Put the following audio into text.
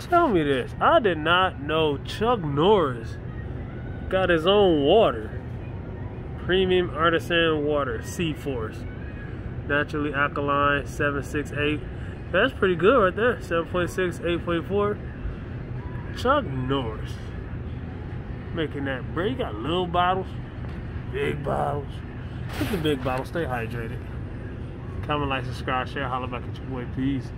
Tell me this. I did not know Chuck Norris got his own water. Premium artisan water, C Force. Naturally alkaline, 768. That's pretty good right there. 7.6, 8.4. Chuck Norris. Making that break. You got little bottles, big bottles. Get the big bottles. Stay hydrated. Comment, like, subscribe, share, holler back at your boy. Peace.